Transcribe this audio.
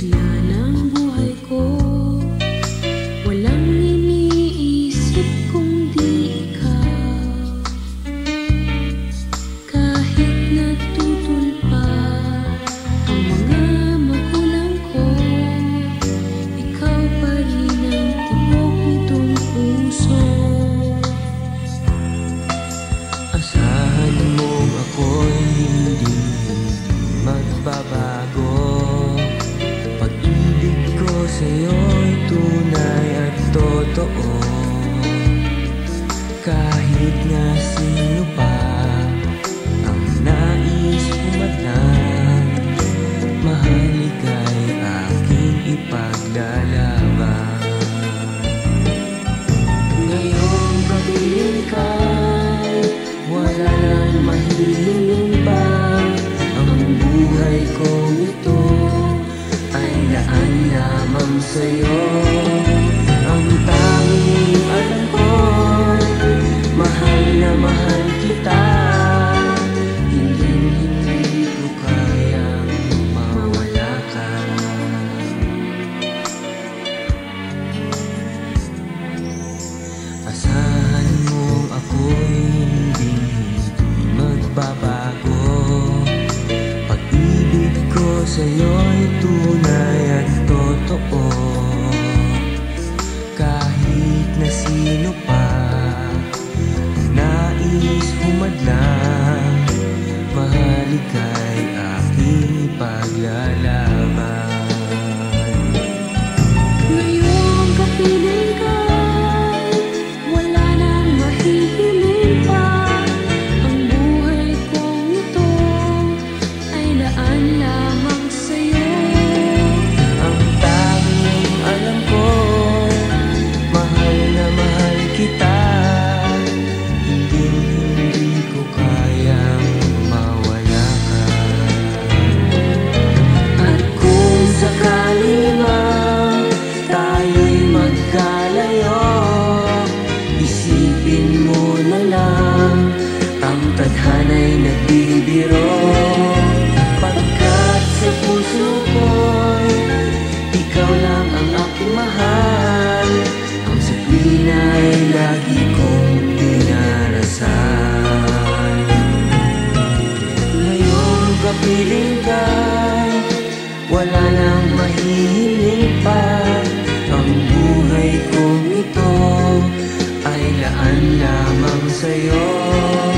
Sunilya ng buhay ko Walang iniisip kung di ikaw Kahit puso. Asahan mo ako'y hindi magbabago sa'yo'y tunay at totoo. Kahit nga sino pa ang nais pumatang Mahal ika'y aking ipaglalaban. Ngayong kapiling ka Wala nang mahihingin pa. Ang buhay kong ito Ay laan lamang sa'yo. Ang tanging alam ko Mahal na mahal kita. Hindi hindi mo ako'y hindi magbabago. Pag-ibig ko sa'yo'y tunay at totoo aking Ikaw lang ang aking mahal. Ang saplina'y lagi kong dinarasal Ngayong kapiling ka'y Wala nang mahihiling pa. Ang buhay kong ito Ay laan lamang sa'yo